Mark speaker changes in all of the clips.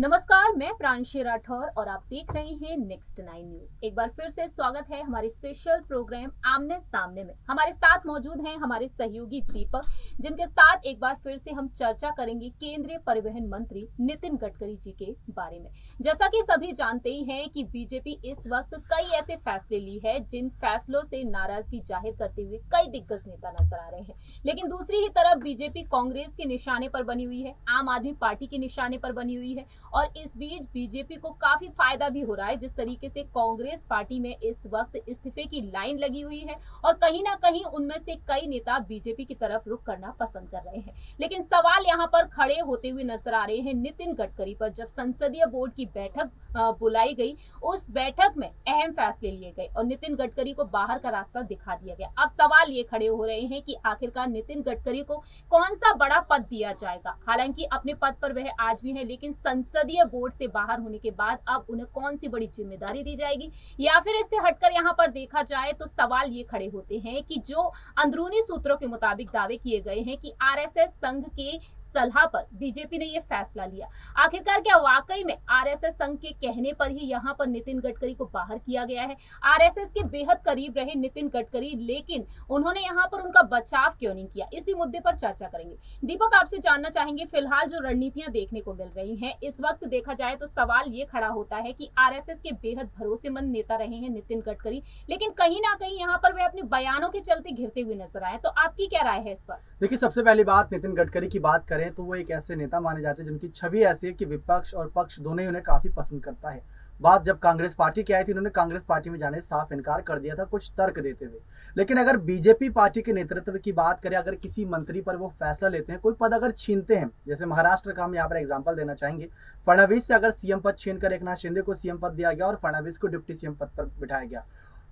Speaker 1: नमस्कार, मैं प्रांशी राठौर और आप देख रहे हैं नेक्स्ट नाइन न्यूज़ एक बार फिर से स्वागत है हमारे स्पेशल प्रोग्राम आमने सामने में। हमारे साथ मौजूद हैं हमारे सहयोगी दीपक जिनके साथ एक बार फिर से हम चर्चा करेंगे केंद्रीय परिवहन मंत्री नितिन गडकरी जी के बारे में। जैसा कि सभी जानते ही हैं कि बीजेपी इस वक्त कई ऐसे फैसले ली है, जिन फैसलों से नाराज़गी ज़ाहिर करते हुए कई दिग्गज नेता नज़र आ रहे हैं। लेकिन दूसरी ही तरफ़ बीजेपी कांग्रेस के निशाने पर बनी हुई है, आम आदमी पार्टी के निशाने पर बनी हुई है, और इस बीच बीजेपी को काफ़ी फ़ायदा भी हो रहा है, जिस तरीके से कांग्रेस पार्टी में इस वक्त इस्तीफे की लाइन लगी हुई है, और कहीं ना कहीं उनमें से कई नेता बीजेपी की तरफ़ रुख करना पसंद कर रहे हैं। लेकिन सवाल यहाँ पर खड़े होते हुए नज़र आ रहे हैं नितिन गडकरी पर, जब संसदीय बोर्ड की बैठक बुलाई गई, उस बैठक में अहम फैसले लिए गए और नितिन गडकरी को बाहर का रास्ता दिखा दिया गया। अब सवाल ये खड़े हो रहे हैं कि आखिरकार नितिन गडकरी को कौन सा बड़ा पद दिया जाएगा? हालाँकि अपने पद पर वह आज भी है, लेकिन संसदीय बोर्ड से बाहर होने के बाद अब उन्हें कौन सी बड़ी ज़िम्मेदारी दी जाएगी? या फिर इससे हटकर यहाँ पर देखा जाए तो सवाल ये खड़े होते हैं कि जो अंदरूनी सूत्रों के मुताबिक दावे किए गए हैं कि आरएसएस संघ के सलाह पर बीजेपी ने यह फैसला लिया। आखिरकार क्या वाकई में आरएसएस संघ के कहने पर ही यहाँ पर नितिन गडकरी को बाहर किया गया है? आरएसएस के बेहद करीब रहे नितिन गडकरी, लेकिन उन्होंने यहाँ पर उनका बचाव क्यों नहीं किया? इसी मुद्दे पर चर्चा करेंगे। दीपक आपसे जानना चाहेंगे, फ़िलहाल जो रणनीतियाँ देखने को मिल रही है, इस वक्त देखा जाए तो सवाल ये खड़ा होता है की आर के बेहद भरोसेमंद नेता रहे हैं नितिन गडकरी, लेकिन कहीं ना कहीं यहाँ पर वे अपने बयानों के चलते घिरते हुए नज़र आए तो आपकी क्या राय है इस पर?
Speaker 2: देखिए, सबसे पहली बात नितिन गडकरी की बात करें करें तो वो एक ऐसे नेता माने जाते हैं जिनकी छवि ऐसी है कि विपक्ष और पक्ष दोनों ही उन्हें काफ़ी पसंद करता है। बात जब कांग्रेस पार्टी की आई थी, उन्होंने कांग्रेस पार्टी में जाने साफ़ इनकार कर दिया था, कुछ तर्क देते हुए। लेकिन अगर बीजेपी पार्टी के नेतृत्व की बात करें, अगर किसी मंत्री पर वो फैसला लेते हैं, कोई पद अगर छीनते हैं, जैसे महाराष्ट्र का हम यहाँ पर एग्ज़ाम्पल देना चाहेंगे, फडणवीस से अगर सीएम पद छीन कर एक शिंदे को सीएम पद दिया गया और फडणवीस को डिप्टी सीएम पद पर बिठाया गया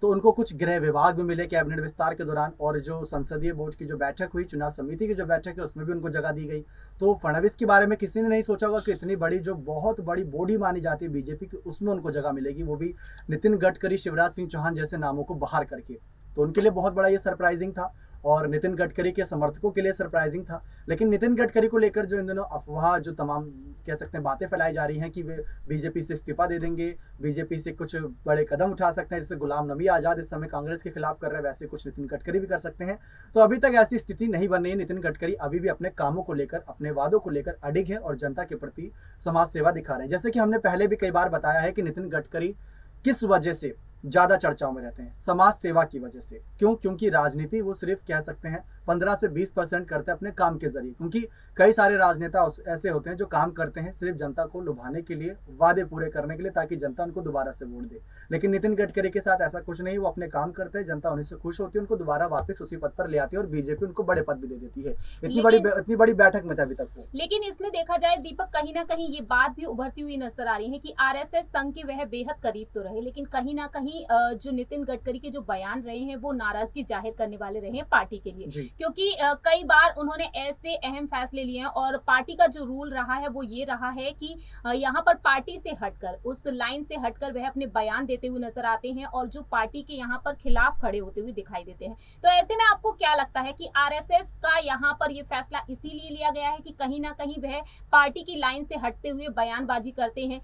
Speaker 2: तो उनको कुछ गृह विभाग भी मिले कैबिनेट विस्तार के दौरान और जो संसदीय बोर्ड की जो बैठक हुई, चुनाव समिति की जो बैठक है, उसमें भी उनको जगह दी गई। तो फडणवीस के बारे में किसी ने नहीं सोचा होगा कि इतनी बड़ी, जो बहुत बड़ी बॉडी मानी जाती है बीजेपी की, उसमें उनको जगह मिलेगी। वो भी नितिन गडकरी, शिवराज सिंह चौहान जैसे नामों को बाहर करके। तो उनके लिए बहुत बड़ा ये सरप्राइजिंग था। और नितिन गडकरी के समर्थकों के लिए सरप्राइजिंग था। लेकिन नितिन गडकरी को लेकर जो इन दिनों अफवाह, जो तमाम कह सकते हैं, बातें फैलाई जा रही हैं कि वे बीजेपी से इस्तीफा दे देंगे, बीजेपी से कुछ बड़े कदम उठा सकते हैं, जैसे गुलाम नबी आज़ाद इस समय कांग्रेस के खिलाफ कर रहे हैं, वैसे कुछ नितिन गडकरी भी कर सकते हैं। तो अभी तक ऐसी स्थिति नहीं बन। रही नितिन गडकरी अभी भी अपने कामों को लेकर, अपने वादों को लेकर अडिग है और जनता के प्रति समाज सेवा दिखा रहे हैं। जैसे कि हमने पहले भी कई बार बताया है कि नितिन गडकरी किस वजह से ज़्यादा चर्चाओं में रहते हैं। समाज सेवा की वजह से। क्यों? क्योंकि राजनीति वो सिर्फ़ कह सकते हैं पंद्रह से बीस परसेंट करते हैं अपने काम के ज़रिए। क्योंकि कई सारे राजनेता ऐसे होते हैं जो काम करते हैं सिर्फ़ जनता को लुभाने के लिए वादे पूरे करने के लिए ताकि जनता उनको दोबारा से वोट दे। लेकिन नितिन गडकरी के साथ ऐसा कुछ नहीं वो अपने काम करते हैं जनता उन्हीं से खुश होती है उनको दोबारा वापस उसी पद पर ले आती है और बीजेपी उनको बड़े पद भी दे देती है। इतनी बड़ी इतनी बड़ी बैठक में था अभी तक
Speaker 1: लेकिन इसमें देखा जाए दीपक कहीं ना कहीं ये बात भी उभरती हुई नज़र आ रही है की आर संघ के वह बेहद करीब तो रहे लेकिन कहीं ना कहीं जो नितिन गडकरी के जो बयान रहे हैं वो नाराज़गी ज़ाहिर करने वाले रहे हैं पार्टी के लिए। क्योंकि कई बार उन्होंने ऐसे अहम फैसले लिए हैं और पार्टी का जो रूल रहा है वो ये रहा है कि यहाँ पर पार्टी से हटकर, उस लाइन से हटकर वह अपने बयान देते हुए नज़र आते हैं और जो पार्टी के यहाँ पर खिलाफ खड़े होते हुए दिखाई देते हैं। तो ऐसे में आपको क्या लगता है कि आरएसएस का यहाँ पर ये फैसला इसीलिए लिया गया है कि कहीं ना कहीं वह पार्टी की लाइन से हटते हुए बयानबाजी करते हैं?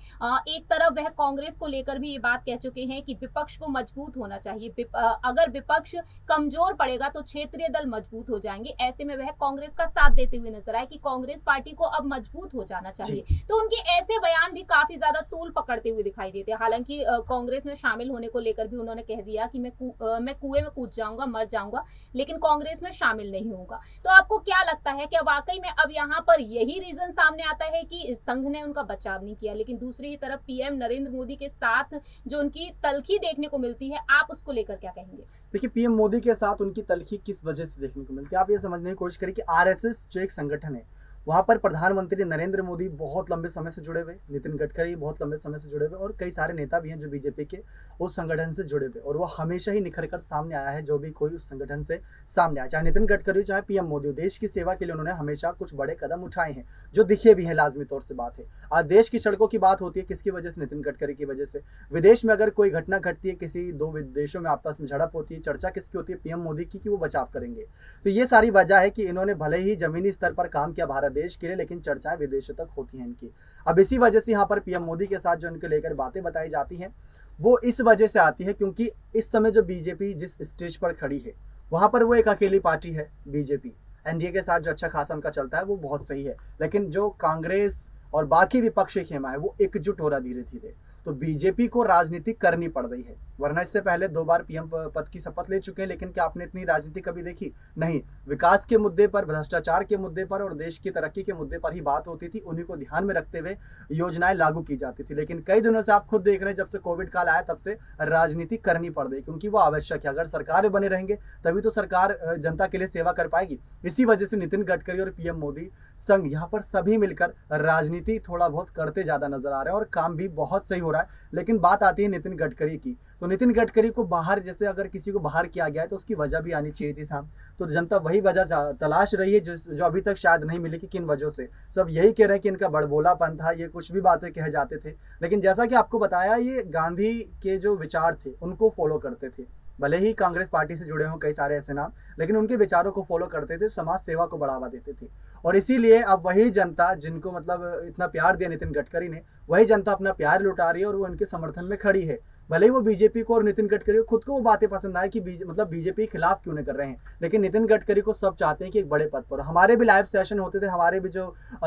Speaker 1: एक तरफ़ वह कांग्रेस को लेकर भी ये बात कह चुके हैं कि विपक्ष को मज़बूत होना चाहिए। अगर विपक्ष कमज़ोर पड़ेगा तो क्षेत्रीय दल मज़बूत हो जाएँगे। ऐसे में वह कांग्रेस का साथ देते हुए नज़र आए कि कांग्रेस पार्टी को अब मज़बूत हो जाना चाहिए। तो उनके ऐसे बयान भी काफ़ी ज़्यादा तूल पकड़ते हुए दिखाई देते हैं। हालाँकि कांग्रेस में शामिल होने को लेकर भी उन्होंने कह दिया कि मैं मैं कुएँ में कूद जाऊँगा मर जाऊँगा लेकिन कांग्रेस में शामिल नहीं होगा। तो आपको क्या लगता है क्या वाकई में अब यहाँ पर यही रीजन सामने आता है कि संघ ने उनका बचाव नहीं किया? लेकिन दूसरी ही तरफ़ पीएम नरेंद्र मोदी के साथ जो उनकी तलखी देखने को मिलती है आप उसको लेकर क्या कहेंगे?
Speaker 2: देखिए, पीएम मोदी के साथ उनकी तलखी किस वजह से देखने को मिलती है? आप ये समझने की कोशिश करें कि आरएसएस जो एक संगठन है वहाँ पर प्रधानमंत्री नरेंद्र मोदी बहुत लंबे समय से जुड़े हुए, नितिन गडकरी बहुत लंबे समय से जुड़े हुए और कई सारे नेता भी हैं जो बीजेपी के उस संगठन से जुड़े हुए और वो हमेशा ही निखर कर सामने आया है, जो भी कोई उस संगठन से सामने आया। चाहे नितिन गडकरी हो, चाहे पीएम मोदी हो, देश की सेवा के लिए उन्होंने हमेशा कुछ बड़े कदम उठाए हैं, जो दिखे भी हैं, लाजमी तौर से बात है। आज देश की सड़कों की बात होती है, किसकी वजह से? नितिन गडकरी की वजह से। विदेश में अगर कोई घटना घटती है, किसी दो देशों में आपस में झड़प होती है, चर्चा किसकी होती है? पीएम मोदी की कि वो बचाव करेंगे। तो ये सारी वजह है कि इन्होंने भले ही जमीनी स्तर पर काम किया, भारत देश के लिए, लेकिन चर्चाएँ विदेशों तक होती हैं इनकी। अब इसी वजह से यहाँ पर पीएम मोदी के साथ जो इनके लेकर बातें बताई जाती हैं, वो इस वजह से आती है क्योंकि इस समय जो बीजेपी जिस स्टेज पर खड़ी है, वहाँ पर वो एक अकेली पार्टी है बीजेपी। एनडीए के साथ जो अच्छा खासा उनका चलता है, वो बहुत सही है। लेकिन जो कांग्रेस और बाकी विपक्षी खेमा है, वो एकजुट हो रहा धीरे धीरे तो बीजेपी को राजनीति करनी पड़ रही है। वरना इससे पहले दो बार पीएम पद की शपथ ले चुके हैं, लेकिन क्या आपने इतनी राजनीति कभी देखी? नहीं। विकास के मुद्दे पर, भ्रष्टाचार के मुद्दे पर और देश की तरक्की के मुद्दे पर ही बात होती थी। उन्हीं को ध्यान में रखते हुए योजनाएँ लागू की जाती थी। लेकिन कई दिनों से आप खुद देख रहे हैं, जब से कोविड काल आया, तब से राजनीति करनी पड़ रही क्योंकि वो आवश्यक है। अगर सरकार में बने रहेंगे, तभी तो सरकार जनता के लिए सेवा कर पाएगी। इसी वजह से नितिन गडकरी और पीएम मोदी संघ यहाँ पर सभी मिलकर राजनीति थोड़ा बहुत करते ज़्यादा नज़र आ रहे हैं और काम भी बहुत सही हो रहा है। लेकिन बात आती है नितिन गडकरी की। तो नितिन गडकरी को बाहर, जैसे अगर किसी को बाहर किया गया है तो उसकी वजह भी आनी चाहिए थी साम तो जनता वही वजह तलाश रही है जिस, जो अभी तक शायद नहीं मिली कि किन वजहों से। सब यही कह रहे हैं कि इनका बड़बोलापन था, ये कुछ भी बातें कह जाते थे। लेकिन जैसा कि आपको बताया, ये गांधी के जो विचार थे, उनको फॉलो करते थे। भले ही कांग्रेस पार्टी से जुड़े हों कई सारे ऐसे नाम, लेकिन उनके विचारों को फॉलो करते थे, समाज सेवा को बढ़ावा देते थे। और इसीलिए अब वही जनता जिनको मतलब इतना प्यार दिया नितिन गडकरी ने, वही जनता अपना प्यार लुटा रही है और वो उनके समर्थन में खड़ी है। भले ही वो बीजेपी को और नितिन गडकरी को खुद को वो बातें पसंद आए कि बीज, मतलब बीजेपी के खिलाफ क्यों नहीं कर रहे हैं। लेकिन नितिन गडकरी को सब चाहते हैं कि एक बड़े पद पर हमारे भी लाइव सेशन होते थे हमारे भी जो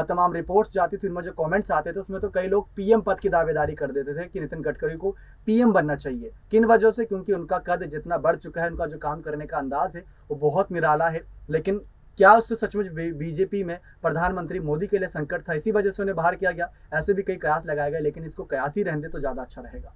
Speaker 2: तमाम रिपोर्ट्स जाती थी उनमें जो कमेंट्स आते थे उसमें तो कई लोग पीएम पद की दावेदारी कर देते थे कि नितिन गडकरी को पीएम बनना चाहिए। किन वजह से? क्योंकि उनका कद जितना बढ़ चुका है उनका जो काम करने का अंदाज है वो बहुत निराला है। लेकिन क्या उससे सचमुच बीजेपी में प्रधानमंत्री मोदी के लिए संकट था? इसी वजह से उन्हें बाहर किया गया। ऐसे भी कई कयास लगाए गए, लेकिन इसको कयास ही रहने तो ज़्यादा अच्छा रहेगा।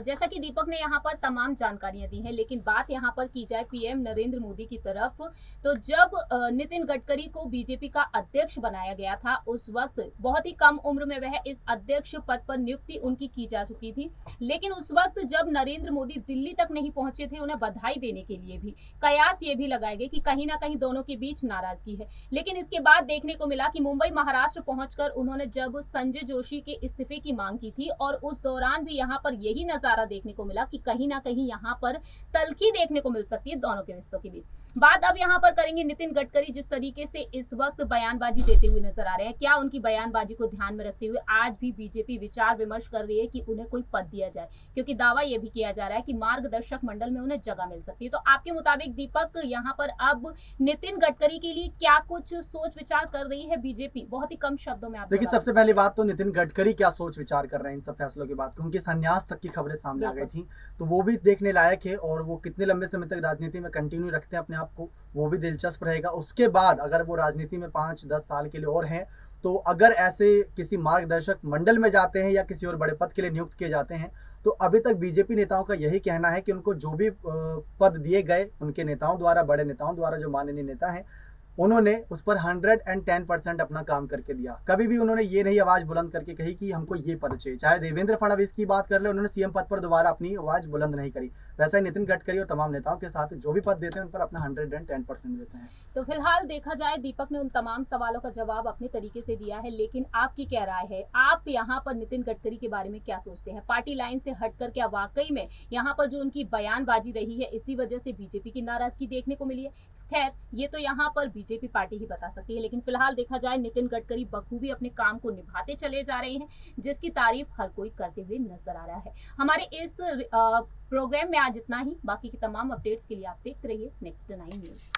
Speaker 1: जैसा कि दीपक ने यहाँ पर तमाम जानकारियाँ दी हैं, लेकिन बात यहाँ पर की जाए पीएम नरेंद्र मोदी की तरफ़ तो जब नितिन गडकरी को बीजेपी का अध्यक्ष बनाया गया था, उस वक्त बहुत ही कम उम्र में वह इस अध्यक्ष पद पर नियुक्ति उनकी की जा चुकी थी। लेकिन उस वक्त जब नरेंद्र मोदी दिल्ली तक नहीं पहुँचे थे, उन्हें बधाई देने के लिए भी कयास ये भी लगाए गए कि कहीं ना कहीं दोनों के बीच नाराज़गी है। लेकिन इसके बाद देखने को मिला कि मुंबई, महाराष्ट्र पहुंचकर उन्होंने जब संजय जोशी के इस्तीफे की मांग की थी और उस दौरान भी यहाँ पर यही नज़ारा देखने को मिला कि कहीं ना कहीं यहाँ पर तलखी देखने को मिल सकती है दोनों के रिश्तों के बीच। बात अब यहाँ पर करेंगे नितिन गडकरी, जिस तरीके से इस वक्त बयानबाजी देते हुए नज़र आ रहे हैं। क्या उनकी बयानबाजी को ध्यान में रखते हुए आज भी बीजेपी विचार विमर्श कर रही है कि उन्हें कोई पद दिया जाए? क्योंकि दावा यह भी किया जा रहा है कि मार्गदर्शक मंडल में उन्हें जगह मिल सकती है। तो आपके मुताबिक दीपक, यहाँ पर अब नितिन गडकरी के लिए क्या कुछ सोच विचार कर रही है बीजेपी? बहुत ही कम शब्दों में आप
Speaker 2: देखिए सबसे पहली बात तो नितिन गडकरी क्या सोच विचार कर रहे हैं इन सब फैसलों की बात क्योंकि संन्यास तक की खबरें सामने आ गई थी तो वो भी देखने लायक है और वो कितने लंबे समय तक राजनीति में कंटिन्यू रखते हैं अपने आप को वो भी दिलचस्प रहेगा। उसके बाद अगर वो राजनीति में पाँच दस साल के लिए और हैं तो अगर ऐसे किसी मार्गदर्शक मंडल में जाते हैं या किसी और बड़े पद के लिए नियुक्त किए जाते हैं तो अभी तक बीजेपी नेताओं का यही कहना है कि उनको जो भी पद दिए गए उनके नेताओं द्वारा बड़े नेताओं द्वारा जो माननीय नेता हैं उन्होंने उस पर हंड्रेड एंड टेन परसेंट अपना काम करके दिया। कभी भी उन्होंने ये नहीं आवाज़ बुलंद करके कही कि हमको ये पद चाहिए चाहे देवेंद्र फडणवीस की बात कर ले, उन्होंने सीएम पद पर दोबारा अपनी आवाज़ बुलंद नहीं करी। वैसा ही नितिन गडकरी और तमाम नेताओं के साथ जो भी पद देते हैं, उन पर अपना हंड्रेड एंड टेन परसेंट देते हैं।
Speaker 1: तो फ़िलहाल देखा जाए, दीपक ने उन तमाम सवालों का जवाब अपने तरीके से दिया है, लेकिन आपकी क्या राय है? आप यहाँ पर नितिन गडकरी के बारे में क्या सोचते हैं? पार्टी लाइन से हटकर क्या वाकई में यहाँ पर जो उनकी बयानबाजी रही है, इसी वजह से बीजेपी की नाराज़गी देखने को मिली है? खैर, ये तो यहाँ पर बीजेपी पार्टी ही बता सकती है, लेकिन फ़िलहाल देखा जाए, नितिन गडकरी बखूबी अपने काम को निभाते चले जा रहे हैं, जिसकी तारीफ़ हर कोई करते हुए नज़र आ रहा है। हमारे इस प्रोग्राम में आज इतना ही, बाकी की तमाम अपडेट्स के लिए आप देखते रहिए नेक्स्ट नाइन न्यूज़